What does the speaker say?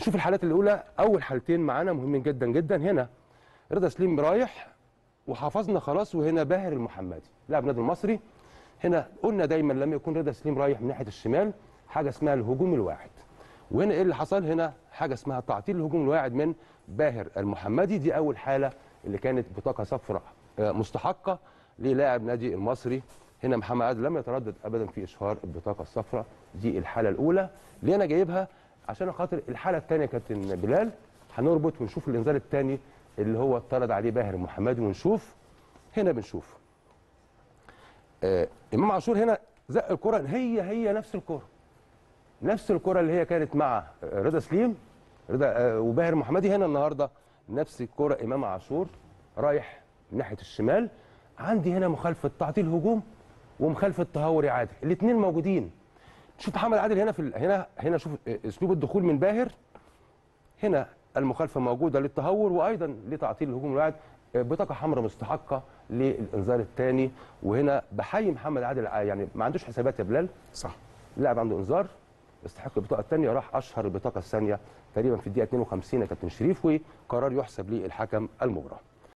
نشوف الحالات الأولى أول حالتين معانا مهمين جدا جدا. هنا رضا سليم رايح وحافظنا خلاص وهنا باهر المحمدي لاعب النادي المصري. هنا قلنا دايما لما يكون رضا سليم رايح من ناحية الشمال حاجة اسمها الهجوم الواعد وهنا إيه اللي حصل؟ هنا حاجة اسمها تعطيل الهجوم الواعد من باهر المحمدي. دي أول حالة اللي كانت بطاقة صفراء آه، مستحقة للاعب نادي المصري. هنا محمد عادل لم يتردد ابدا في إشهار البطاقة الصفراء دي الحالة الأولى. اللي أنا جايبها عشان خاطر الحالة الثانية كابتن بلال هنربط ونشوف الإنذار الثاني اللي هو اتطرد عليه باهر المحمدي ونشوف. هنا بنشوف. آه إمام عاشور هنا زق الكرة هي هي نفس الكرة. نفس الكرة اللي هي كانت مع رضا سليم رضا آه وباهر محمدي هنا النهارده. نفس الكرة إمام عاشور رايح ناحية الشمال. عندي هنا مخالفة تعطيل هجوم ومخالفة تهور عادل. الاثنين موجودين. شوف محمد عادل هنا في ال- هنا هنا شوف آه، أسلوب الدخول من باهر. هنا المخالفة موجودة للتهور وأيضا لتعطيل الهجوم الواعد آه، بطاقة حمراء مستحقة للإنذار الثاني. وهنا بحيي محمد عادل ع- يعني ما عندوش حسابات يا بلال. صح. اللاعب عنده إنذار يستحق البطاقة الثانية راح أشهر البطاقة الثانية تقريبا في الدقيقة 52 يا كابتن شريف وقرار يحسب للحكم المباراة.